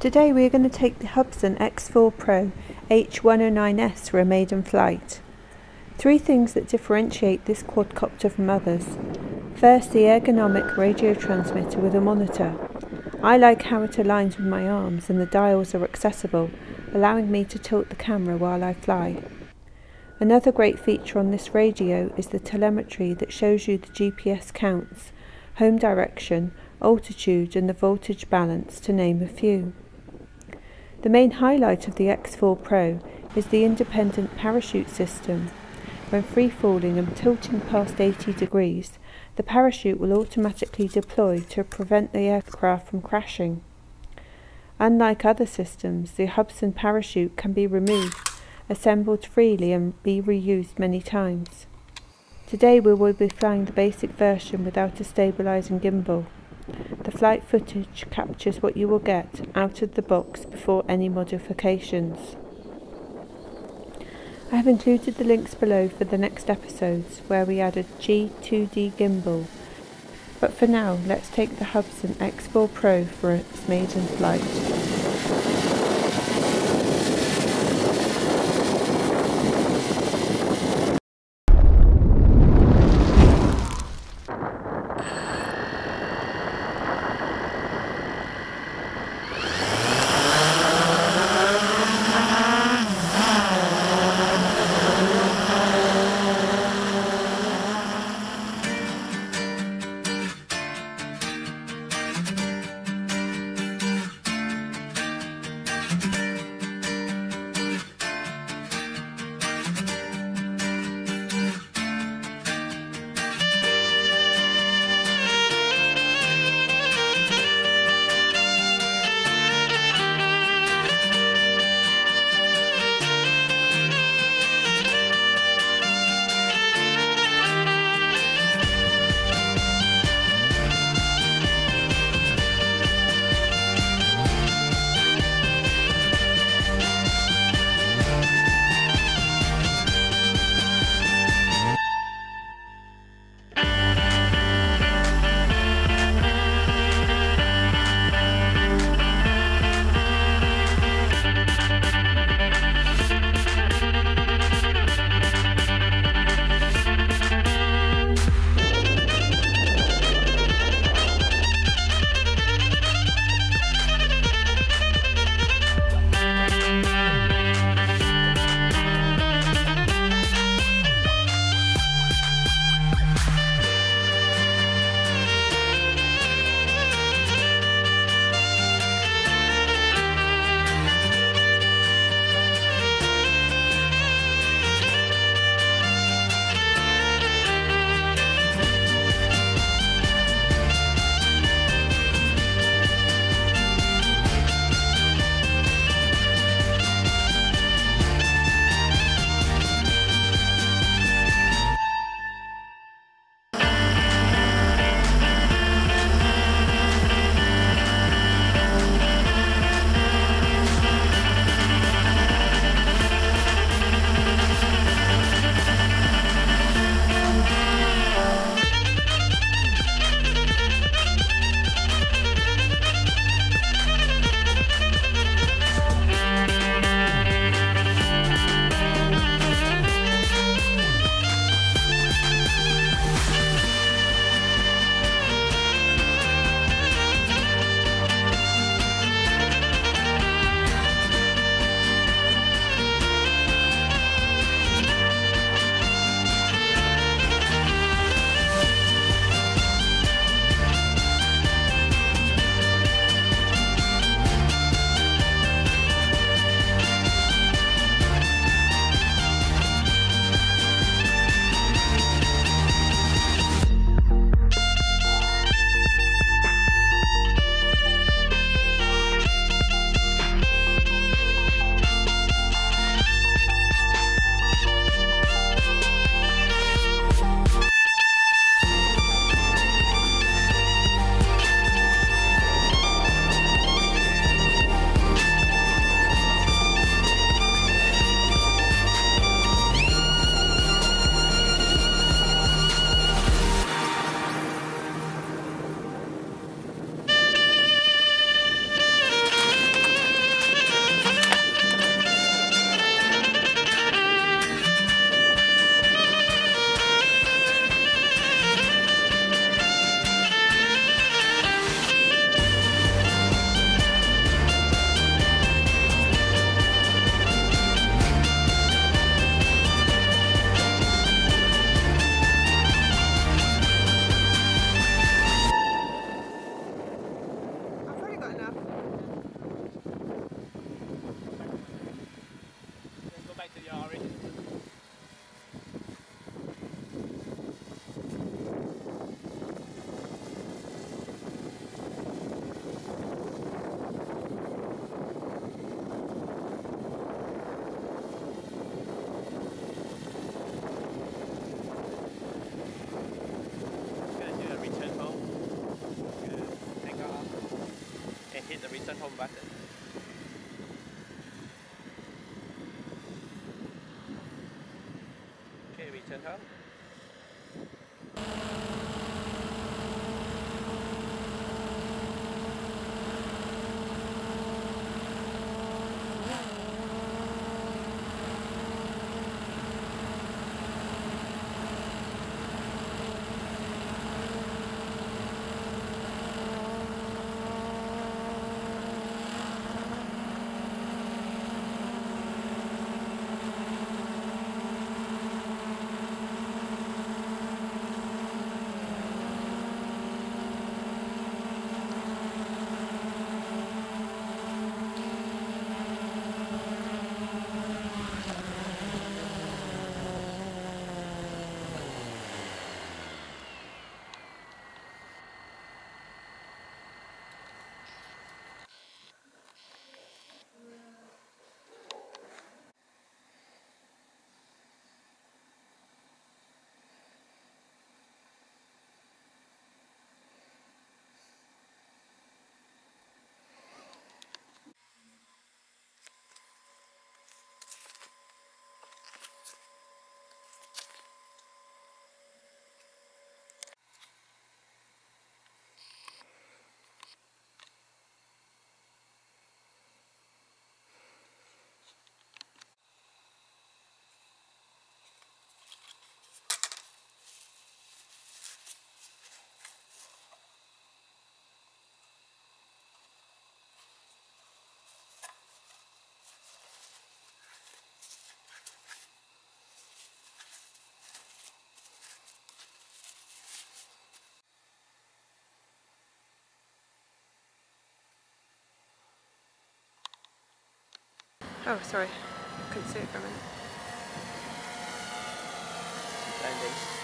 Today we are going to take the Hubsan X4 Pro H109S for a maiden flight. Three things that differentiate this quadcopter from others. First, the ergonomic radio transmitter with a monitor. I like how it aligns with my arms and the dials are accessible, allowing me to tilt the camera while I fly. Another great feature on this radio is the telemetry that shows you the GPS counts, home direction, altitude and the voltage balance to name a few. The main highlight of the X4 Pro is the independent parachute system. When free falling and tilting past 80 degrees, the parachute will automatically deploy to prevent the aircraft from crashing. Unlike other systems, the Hubsan parachute can be removed, assembled freely and be reused many times. Today we will be flying the basic version without a stabilizing gimbal. The flight footage captures what you will get out of the box before any modifications. I have included the links below for the next episodes where we add a G2D gimbal. But for now, let's take the Hubsan X4 Pro for its maiden flight. Home button. Okay, we turn home. Oh, sorry. I Couldn't see it for a minute. Landing.